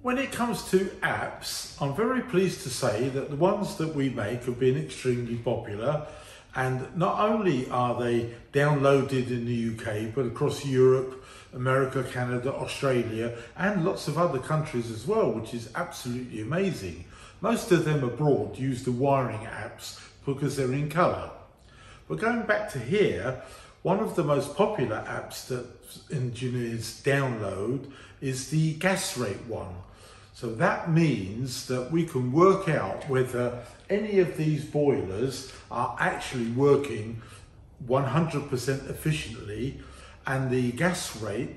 When it comes to apps, I'm very pleased to say that the ones that we make have been extremely popular and not only are they downloaded in the UK but across Europe, America, Canada, Australia and lots of other countries as well which is absolutely amazing. Most of them abroad use the wiring apps because they're in colour. But going back to here, one of the most popular apps that engineers download is the gas rate one. So that means that we can work out whether any of these boilers are actually working 100% efficiently and the gas rate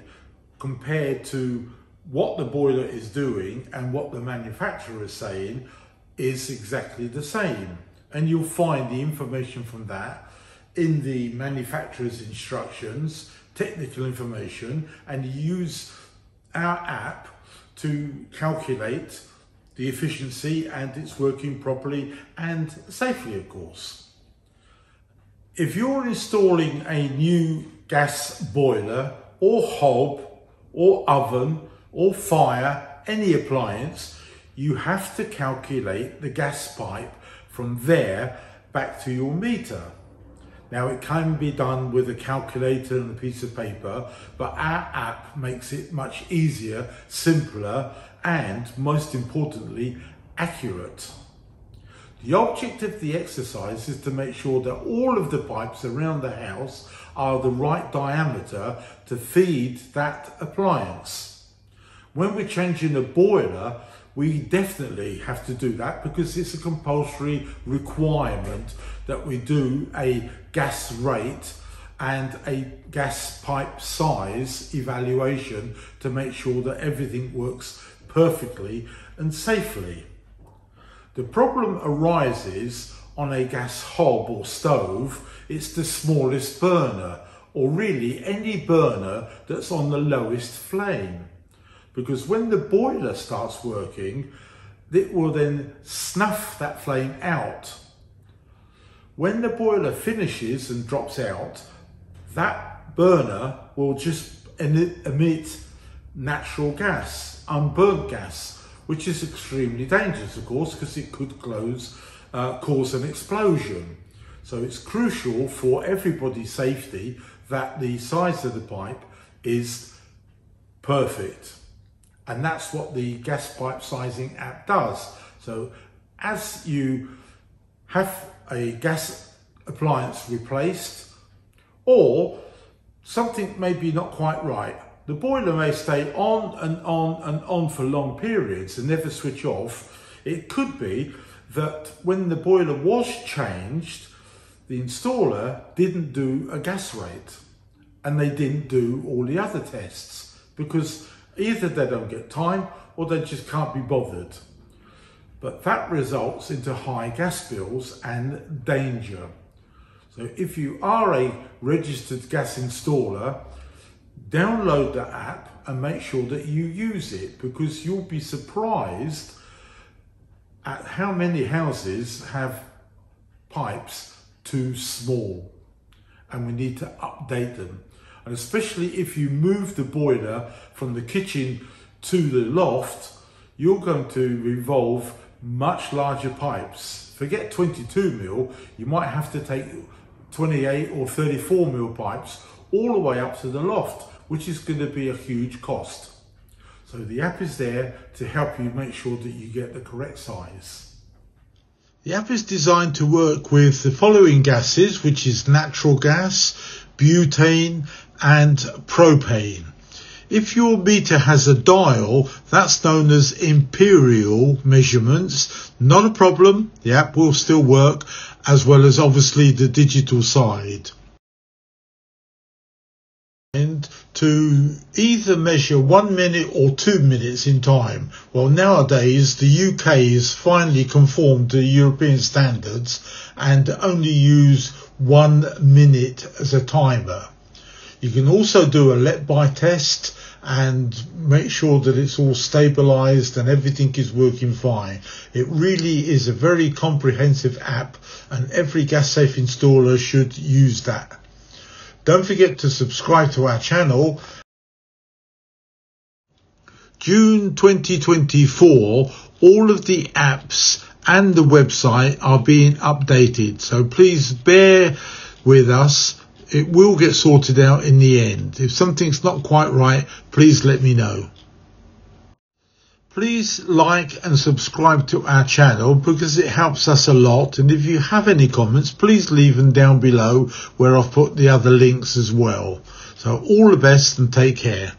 compared to what the boiler is doing and what the manufacturer is saying is exactly the same. And you'll find the information from that in the manufacturer's instructions, technical information, and use our app to calculate the efficiency and it's working properly and safely, of course. If you're installing a new gas boiler or hob or oven or fire, any appliance, you have to calculate the gas pipe from there back to your meter. Now it can be done with a calculator and a piece of paper, but our app makes it much easier, simpler, and most importantly, accurate. The object of the exercise is to make sure that all of the pipes around the house are the right diameter to feed that appliance. When we're changing a boiler, we definitely have to do that because it's a compulsory requirement that we do a gas rate and a gas pipe size evaluation to make sure that everything works perfectly and safely. The problem arises on a gas hob or stove, it's the smallest burner or really any burner that's on the lowest flame because when the boiler starts working, it will then snuff that flame out. When the boiler finishes and drops out, that burner will just emit natural gas, unburnt gas, which is extremely dangerous, of course, because it could close, uh, cause an explosion. So it's crucial for everybody's safety that the size of the pipe is perfect. And that's what the gas pipe sizing app does. So as you have a gas appliance replaced or something may be not quite right, the boiler may stay on and on and on for long periods and never switch off. It could be that when the boiler was changed, the installer didn't do a gas rate and they didn't do all the other tests because Either they don't get time or they just can't be bothered. But that results into high gas bills and danger. So if you are a registered gas installer, download the app and make sure that you use it because you'll be surprised at how many houses have pipes too small and we need to update them and especially if you move the boiler from the kitchen to the loft, you're going to involve much larger pipes. Forget 22 mil, you might have to take 28 or 34 mil pipes all the way up to the loft, which is going to be a huge cost. So the app is there to help you make sure that you get the correct size. The app is designed to work with the following gases, which is natural gas, butane and propane. If your meter has a dial, that's known as imperial measurements. Not a problem. The app will still work as well as obviously the digital side. And to either measure one minute or two minutes in time. Well, nowadays the UK is finally conformed to European standards and only use one minute as a timer. You can also do a let by test and make sure that it's all stabilized and everything is working fine. It really is a very comprehensive app and every gas safe installer should use that. Don't forget to subscribe to our channel June 2024, all of the apps and the website are being updated. So please bear with us. It will get sorted out in the end. If something's not quite right, please let me know. Please like and subscribe to our channel because it helps us a lot. And if you have any comments, please leave them down below where I've put the other links as well. So all the best and take care.